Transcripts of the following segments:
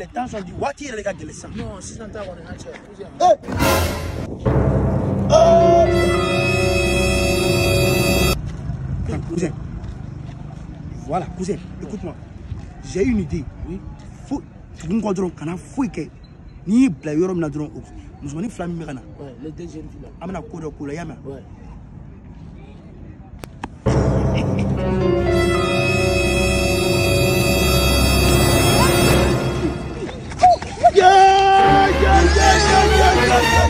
Les temps sont dit, waati yɛrɛ de ka gɛlɛn sisan. Non, sisan ta kɔni cɛ. Cousin. Voilà, cousin, écoute-moi. J'ai une idée. Oui. Faut tugun kɔ dɔrɔn kana foyi kɛ. N'i y'i bila yɔrɔ min na dɔrɔn, musomanin fila min bɛ ka na, Ouais, les deux jeunes filles là. an bɛna ko dɔ k'o la, i y'a mɛn? Ouais.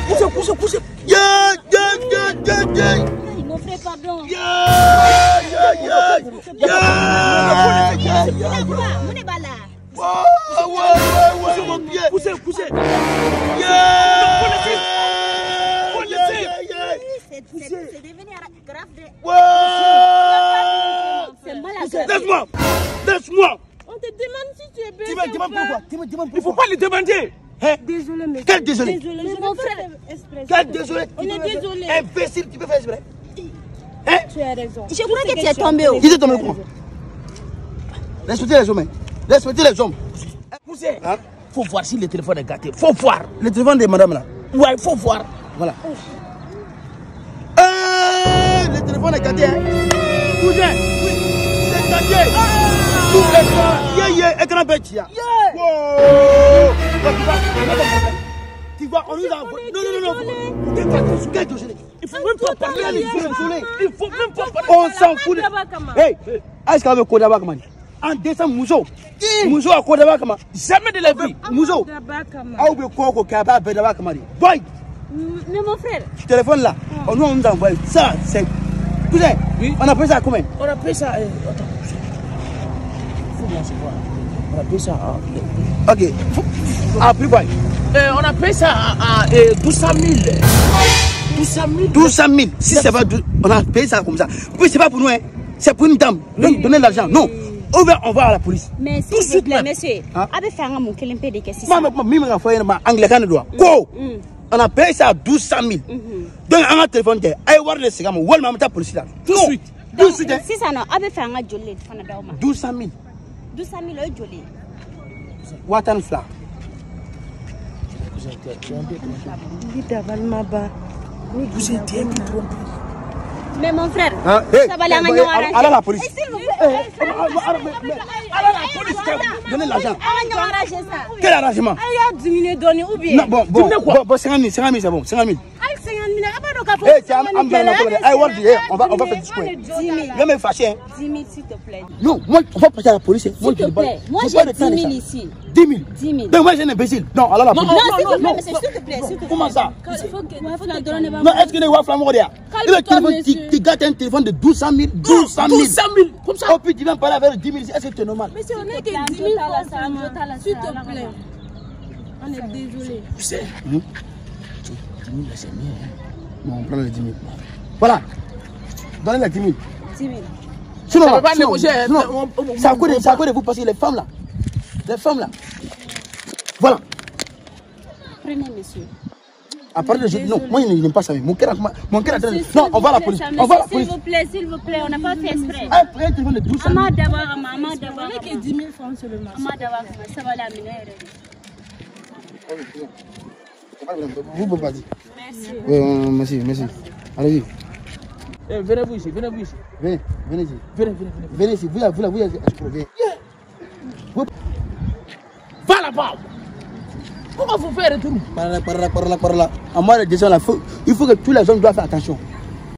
Poussez, poussez, poussez. Yeah, yeah, yeah, yeah, yeah. Mon frère, pardon. Yeah, yeah, yeah. Yeah, yeah, yeah. Mon est là. Ouais, ouais, ouais, ouais, mon pied. Poussez, poussez. Yeah. Faut laisser. Yeah, yeah, yeah. C'est devenu grave. de- Ouais. C'est mal à grave. Laisse-moi. Laisse-moi. On te demande si tu es bébé. Tu me demandes pourquoi? Tu me demandes Il faut pourquoi? pas lui demander. Hein? Désolé, monsieur. Quel désolé? Désolé, je mon frère-. Quel désolé? On est désolé. Imbécile, tu peux faire exprès Hein? Tu as raison. Je crois que tu es tombé. Qui t'est tombé quoi Respectez les hommes. hein. Respectez les hommes. Poussez. Hein? Faut voir si le téléphone est gâté. Faut voir. Le téléphone de madame là. Ouais, faut voir. Voilà. Euh, le téléphone est gâté. Hein. Cousin, oui, c'est gâté. Tout écran, yeah, yeah, écran bête, yeah. Wow. Tu vas, on nous a envoyé. Non, non, non, non. Quel désolé, quel désolé. Il faut même pas parler. Quel désolé. Il faut même pas parler. On s'en fout. de- Hey, est-ce qu'il y avait Kodaba Kamani En décembre, Mousso. Mousso a Kodaba Kamani. Jamais de la vie. Mousso. Aou be Koko Kaba Bedaba Kamani. Boy, Mais mon frère, téléphone là, on nous a envoyé. Ça, c'est. Cousin, on appelle ça comment On appelle ça. euh, attends. Faut bien se voir. On appelle ça. euh, Ok. Ah, plus quoi euh, on appelle ça à, à, euh, 200 000. 200 000. 1200 000. Si c'est pas. 12 On a payé ça comme ça. Puis c'est pas pour nous, hein. C'est pour une dame. Donc, donnez l'argent. Non. On va, on va à la police. mais Tout de s'il vous suite plaît, même. monsieur, Hein? a bɛ fɛ an ka mun kelen pe de kɛ Moi, sisan. moi, moi, mimi ka fɔ ma anglais kan de don ko on a payé ça à 1200 000 donc an ka téléphone tɛ a ye wari de segin a ma walima an bɛ taa polisi la Tout de Non. suite. tout de suite hein. sisan nɔ a bɛ fɛ an ka joli de fana d'aw ma 1200 000 o joli. Ye waa tan ni fila Vous êtes un peu trompé. mais mon frère Hein? Hey, allez- la police. Eh, s'il vous plaît. allez à la police donnez l'argent. Quel arrangement? A y'a diminué dɔɔni ou bien? Non bon bon bon bon 50 000 50 000 c'est bon 50 000 hali 50 000 a b'a dɔn k'a fɔ eh tiens 50 an 000 bila la kɛlɛ, ko wari di on va on va faire ne m'est fâché hein. Dix mille s'il te plaît. Non moi on va passer à la police. Moi je moi j'ai pas. de j'ai temps dix de ça. mille ici. 10 000 dix mille. Donc moi j'ai un imbécile. Non à la police non s'il te plaît monsieur s'il te plaît comment ça? Non, est-ce que les un téléphone de 1200 000, 1200 000. 200 000. Comme ça. Oh, puis tu viens parler avec 10 000, est-ce que c'est normal? Monsieur, on est que 10 000 francs seulement. S'il te plaît. On est désolé. Tu sais. Hum? 10 000, c'est on prend les 10 000. Voilà. Donnez les 10 000. dix mille Sinon, Ça peut pas négocier, c'est à cause de- vous parce que les femmes là, les femmes là, voilà. prenez monsieur À part de non, moi je n'aime pas ça. Mon cœur, mon cœur, non, on va à la police. s'il vous plaît, On va à la S'il police. vous plaît, s'il vous plaît, on n'a pas fait exprès. Un prêt téléphone de 1200 An 000. m'a dabɔ a kama, an m'a dabɔ On a est que kama. 10 000 francs seulement. An m'a dabɔ a kama, sabali a minɛ yɛrɛ de. Vous pouvez pas dire. Merci. Oui, merci, merci. Allez-y. Eh, venez-vous ici, venez-vous ici. Venez, venez ici. Venez, venez, venez. Venez ici. Vous là, vous là, vous là, vous là. Vous- Va là-bas. Comment vous faites retour Par là, par là, par là, par là. En moi, les gens là, faut- il faut que tous les hommes doivent faire attention.